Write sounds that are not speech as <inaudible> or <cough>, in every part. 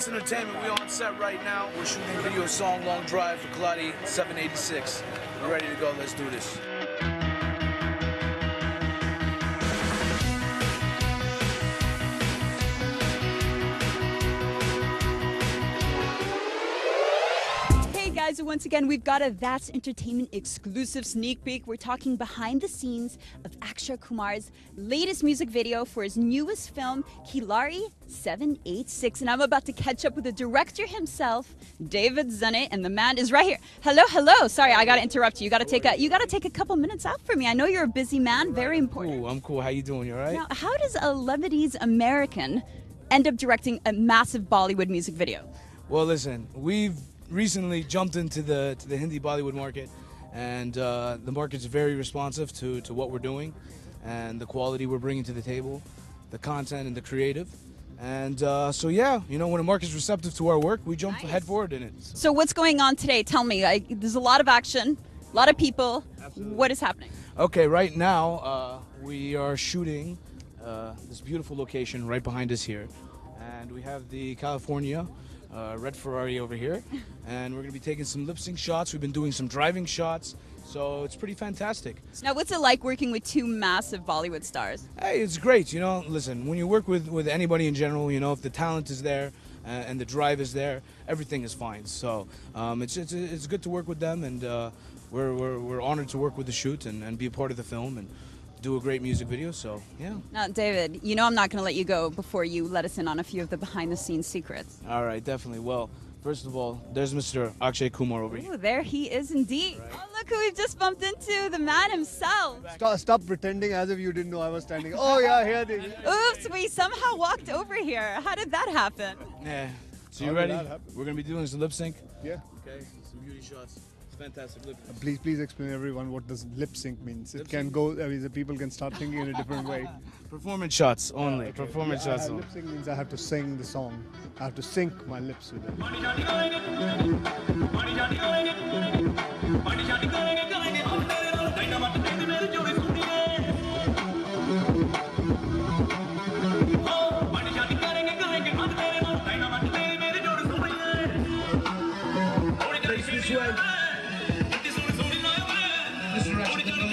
Advanced Entertainment. we're on set right now. We're shooting video song Long Drive for Khiladi 786. We're ready to go. Let's do this. Guys, once again, we've got a That's Entertainment exclusive sneak peek. We're talking behind the scenes of Akshay Kumar's latest music video for his newest film, Khiladi 786. And I'm about to catch up with the director himself, David Zane, and the man is right here. Hello, hello. Sorry, I gotta interrupt you. You gotta take a you gotta take a couple minutes out for me. I know you're a busy man, very important. Cool. I'm cool. How you doing? You all right? Now, how does a Lebanese American end up directing a massive Bollywood music video? Well, listen, we've recently jumped into the to the Hindi Bollywood market, and uh, the market's very responsive to, to what we're doing, and the quality we're bringing to the table, the content and the creative, and uh, so yeah, you know, when the market's receptive to our work, we jump Nice. head forward in it. So- So what's going on today? Tell me. I, there's a lot of action, a lot of people. What is happening? Okay, right now uh, we are shooting uh, this beautiful location right behind us here, and we have the California uh, red Ferrari over here, <laughs> and we're gonna be taking some lip sync shots. We've been doing some driving shots, so it's pretty fantastic. Now, what's it like working with two massive Bollywood stars? Hey, it's great. You know, listen, when you work with with anybody in general, you know, if the talent is there. Uh, and the drive is there. Everything is fine. So um, it's, it's it's good to work with them, and uh, we're, we're we're honored to work with the shoot and, and be a part of the film and do a great music video. So yeah. Now, David, you know I'm not going to let you go before you let us in on a few of the behind-the-scenes secrets. All right, definitely. Well, first of all, there's Mr. Akshay Kumar over here. Ooh, there he is indeed. Oh, look who we've just bumped into, the man himself. Stop, stop pretending as if you didn't know I was standing. Oh yeah, here they. Oops, we somehow walked over here. How did that happen? Yeah. So you ready? We're gonna be doing some lip sync. Yeah. Okay. Some beauty shots. It's fantastic lip. Please, please explain everyone what does lip sync means. It can sync? go. I mean, the people can start thinking in a different way. <laughs> Performance shots only. Performance Yeah, shots uh, only. lip sync means I have to sing the song. I have to sync my lips with it.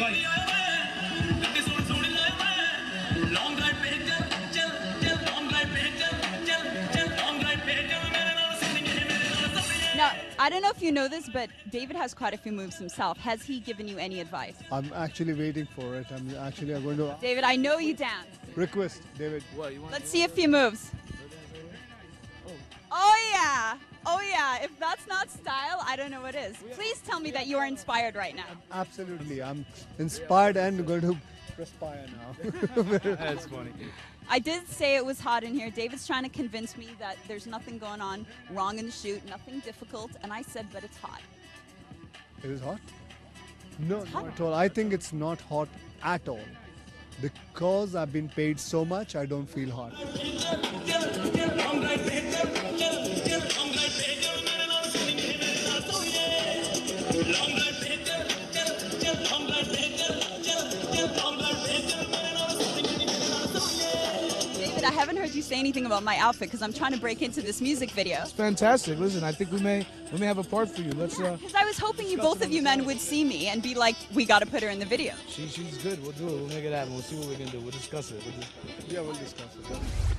Direction. Now, I don't know if you know this, but David has quite a few moves himself. Has he given you any advice? I'm actually waiting for it. I'm actually I'm going to David, I know you dance. request David. What you want? Let's see a few moves. Oh yeah. Oh yeah. If that's not style, I don't know what is. Please tell me that you are inspired right now. Absolutely, I'm inspired and going to perspire now. <laughs> That's funny. I did say it was hot in here. David's trying to convince me that there's nothing going on wrong in the shoot, nothing difficult, and I said, but it's hot. It is hot? No, hot. not at all. I think it's not hot at all. Because I've been paid so much, I don't feel hot. Haven't heard you say anything about my outfit because I'm trying to break into this music video. It's fantastic. Listen, I think we may we may have a part for you. Let's uh Because I was hoping you both of you men would see me and be like, we got to put her in the video. she, she's good. We'll do it. We'll make it happen. We'll see what we can do. We'll discuss it. We'll just, Yeah, we'll discuss it.